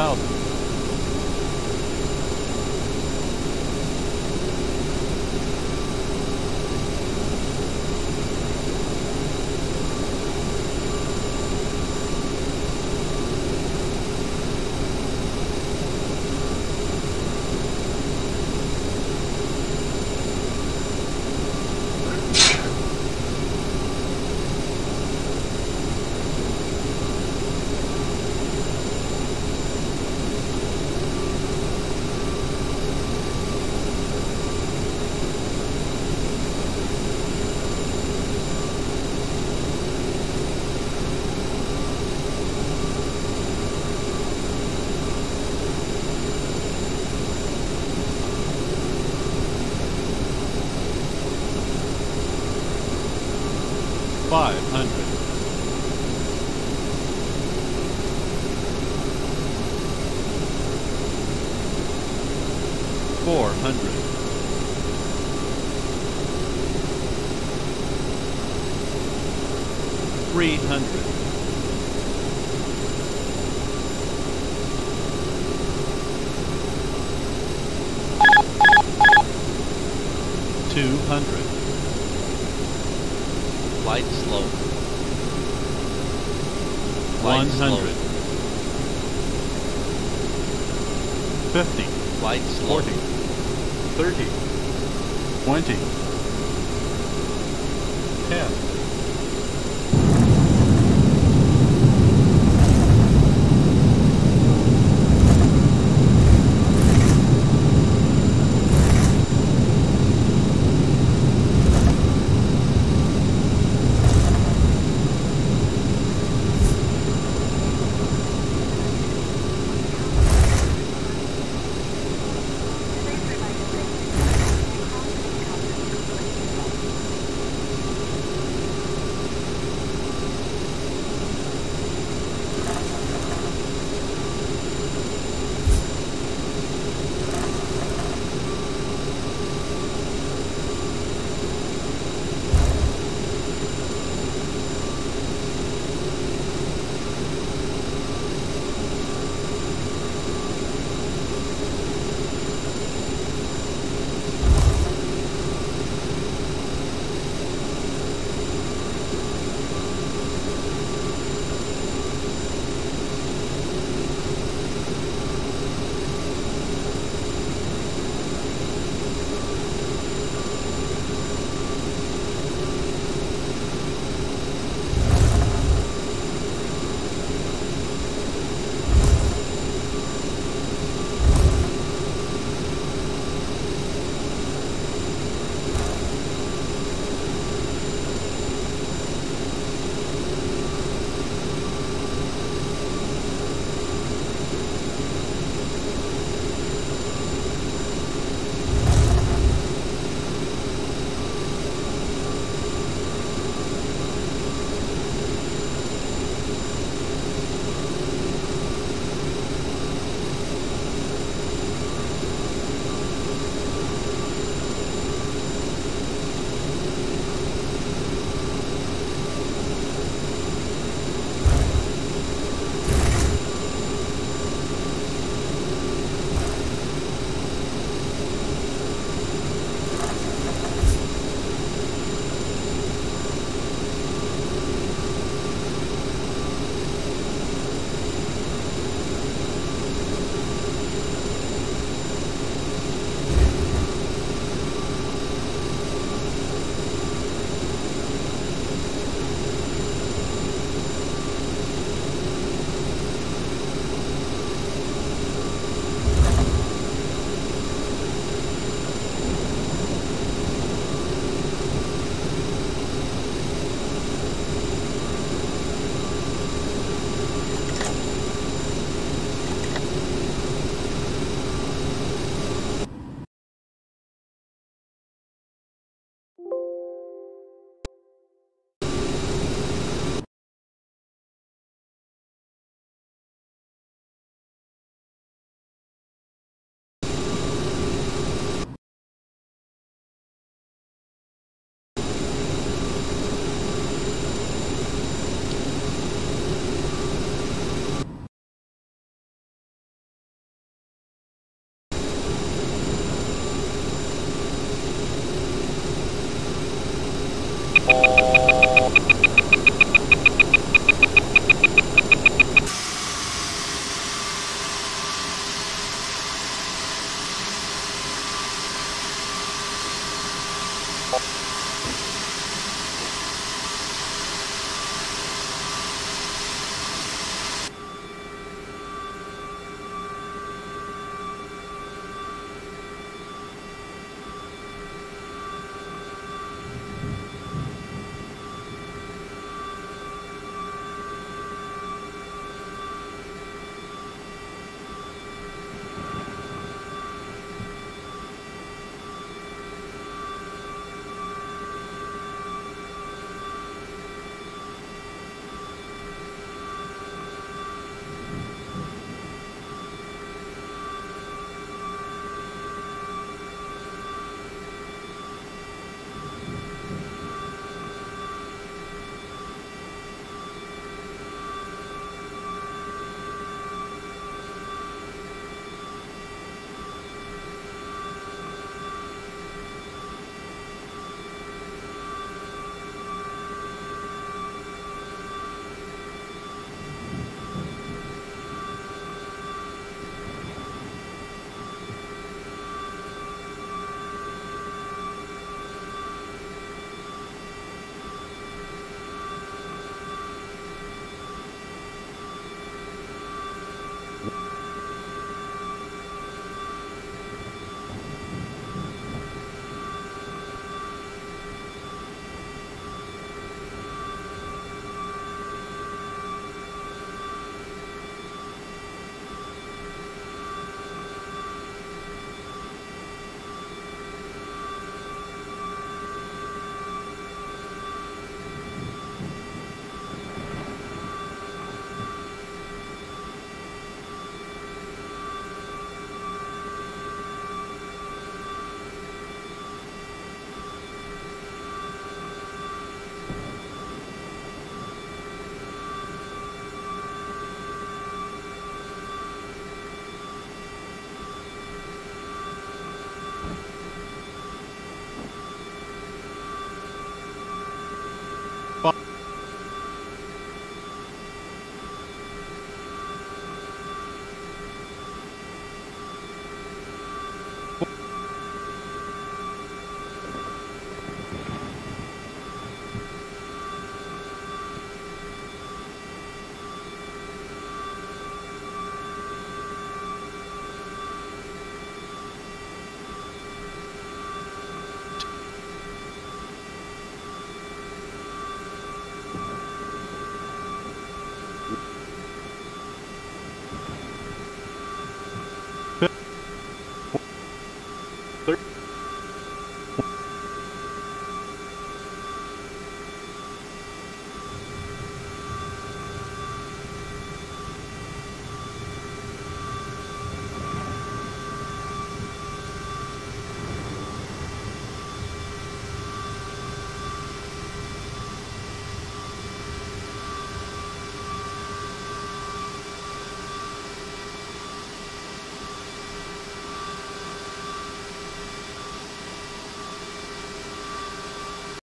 1,000. 300. Two hundred. Light slow. One hundred. Fifty. Light slow. Forty. Thirty. Twenty. Ten.